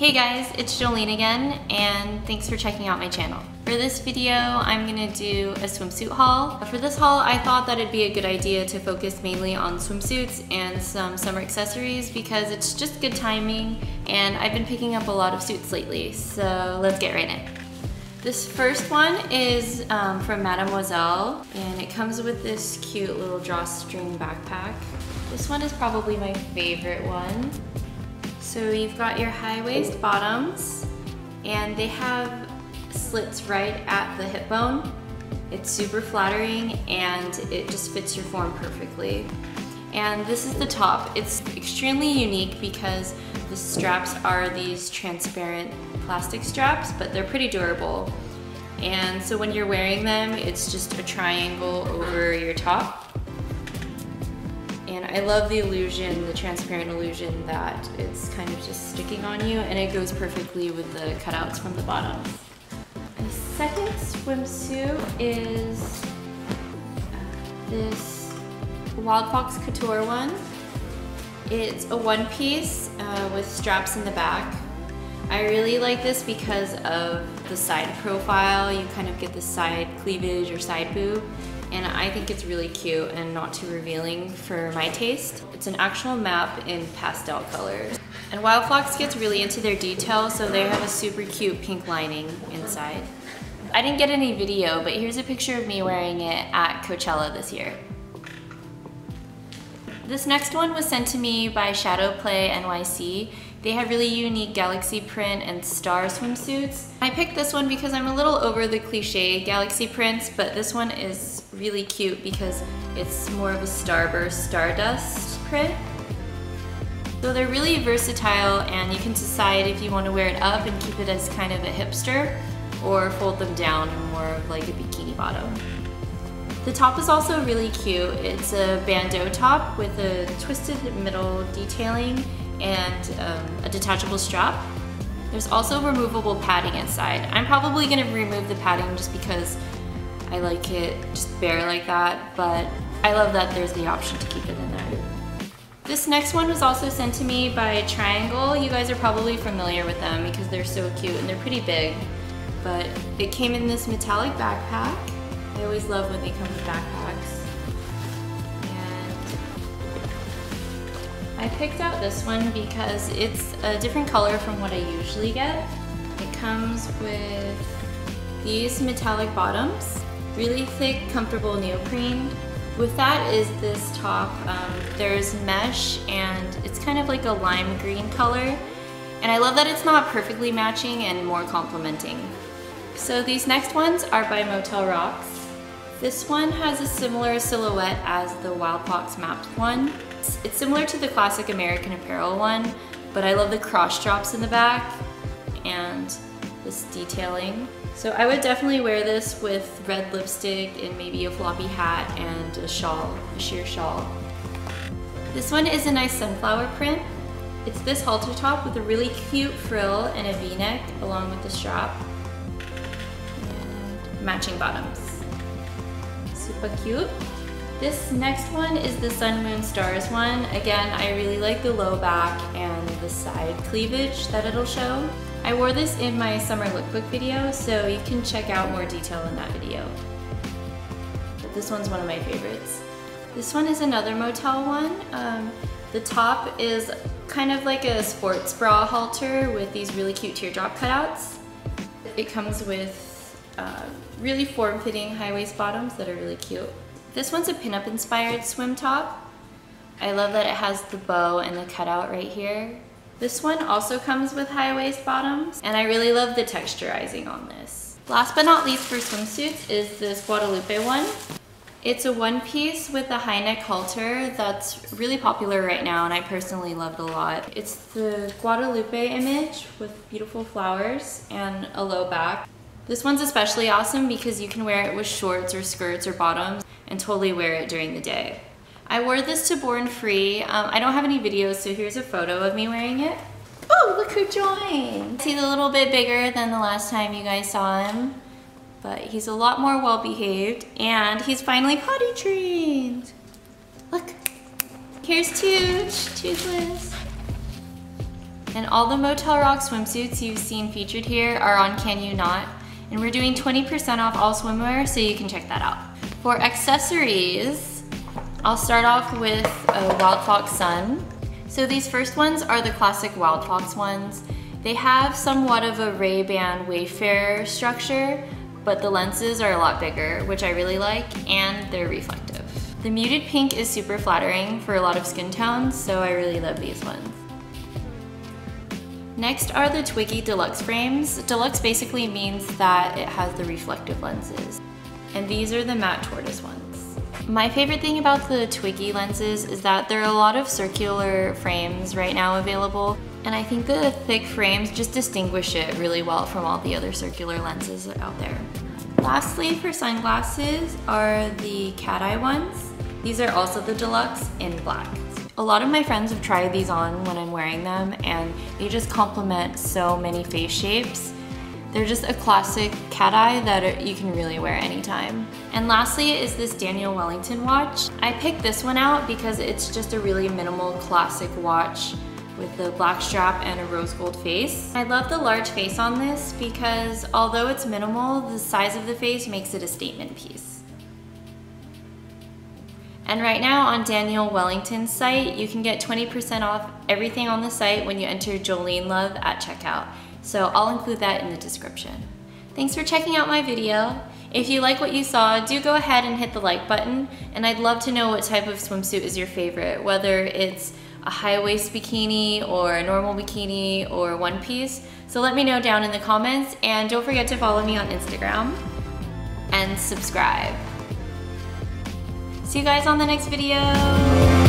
Hey guys, it's Joellen again, and thanks for checking out my channel. For this video, I'm gonna do a swimsuit haul. For this haul, I thought that it'd be a good idea to focus mainly on swimsuits and some summer accessories because it's just good timing, and I've been picking up a lot of suits lately, so let's get right in. This first one is um, from Mademoiselle, and it comes with this cute little drawstring backpack. This one is probably my favorite one. So you've got your high waist bottoms, and they have slits right at the hip bone. It's super flattering, and it just fits your form perfectly. And this is the top. It's extremely unique because the straps are these transparent plastic straps, but they're pretty durable. And so when you're wearing them, it's just a triangle over your top. And I love the illusion, the transparent illusion that it's kind of just sticking on you and it goes perfectly with the cutouts from the bottom. The second swimsuit is uh, this Wildfox Couture one. It's a one piece uh, with straps in the back. I really like this because of the side profile. You kind of get the side cleavage or side boob and I think it's really cute and not too revealing for my taste. It's an actual map in pastel colors. And Wildfox gets really into their detail, so they have a super cute pink lining inside. I didn't get any video, but here's a picture of me wearing it at Coachella this year. This next one was sent to me by Shadow Play NYC. They have really unique galaxy print and star swimsuits. I picked this one because I'm a little over the cliche galaxy prints, but this one is really cute because it's more of a starburst stardust print. So they're really versatile and you can decide if you want to wear it up and keep it as kind of a hipster or fold them down and more of like a bikini bottom. The top is also really cute. It's a bandeau top with a twisted middle detailing and um, a detachable strap. There's also removable padding inside. I'm probably gonna remove the padding just because I like it just bare like that, but I love that there's the option to keep it in there. This next one was also sent to me by Triangl. You guys are probably familiar with them because they're so cute and they're pretty big, but it came in this metallic backpack I always love when they come with backpacks. And I picked out this one because it's a different color from what I usually get. It comes with these metallic bottoms, really thick, comfortable neoprene. With that is this top. Um, there's mesh and it's kind of like a lime green color. And I love that it's not perfectly matching and more complementing. So these next ones are by Motel Rocks. This one has a similar silhouette as the Wildfox Maps one. It's similar to the classic American Apparel one, but I love the cross drops in the back and this detailing. So I would definitely wear this with red lipstick and maybe a floppy hat and a shawl, a sheer shawl. This one is a nice sunflower print. It's this halter top with a really cute frill and a v-neck along with the strap. And matching bottoms super cute. This next one is the Sun Moon Stars one. Again, I really like the low back and the side cleavage that it'll show. I wore this in my summer lookbook video, so you can check out more detail in that video. But this one's one of my favorites. This one is another motel one. Um, the top is kind of like a sports bra halter with these really cute teardrop cutouts. It comes with uh, really form-fitting high-waist bottoms that are really cute. This one's a pinup inspired swim top. I love that it has the bow and the cutout right here. This one also comes with high waist bottoms and I really love the texturizing on this. Last but not least for swimsuits is this Guadalupe one. It's a one piece with a high neck halter that's really popular right now and I personally love it a lot. It's the Guadalupe image with beautiful flowers and a low back. This one's especially awesome because you can wear it with shorts or skirts or bottoms and totally wear it during the day. I wore this to Born Free. Um, I don't have any videos, so here's a photo of me wearing it. Oh, look who joined. He's a little bit bigger than the last time you guys saw him, but he's a lot more well-behaved and he's finally potty trained. Look, here's Tooch, Toothless. And all the Motel Rock swimsuits you've seen featured here are on Can You Not, and we're doing 20% off all swimwear, so you can check that out. For accessories, I'll start off with a Wildfox Sun. So these first ones are the classic Wildfox ones. They have somewhat of a Ray-Ban Wayfarer structure, but the lenses are a lot bigger, which I really like, and they're reflective. The muted pink is super flattering for a lot of skin tones, so I really love these ones. Next are the Twiggy Deluxe frames. Deluxe basically means that it has the reflective lenses. And these are the matte tortoise ones. My favorite thing about the Twiggy lenses is that there are a lot of circular frames right now available, and I think the thick frames just distinguish it really well from all the other circular lenses out there. Lastly, for sunglasses are the cat eye ones. These are also the deluxe in black. A lot of my friends have tried these on when I'm wearing them and they just complement so many face shapes. They're just a classic cat eye that you can really wear anytime. And lastly is this Daniel Wellington watch. I picked this one out because it's just a really minimal classic watch with the black strap and a rose gold face. I love the large face on this because although it's minimal, the size of the face makes it a statement piece. And right now on Daniel Wellington's site, you can get 20% off everything on the site when you enter Joellen Love at checkout. So I'll include that in the description. Thanks for checking out my video. If you like what you saw, do go ahead and hit the like button, and I'd love to know what type of swimsuit is your favorite, whether it's a high waist bikini or a normal bikini or one piece. So let me know down in the comments and don't forget to follow me on Instagram and subscribe. See you guys on the next video.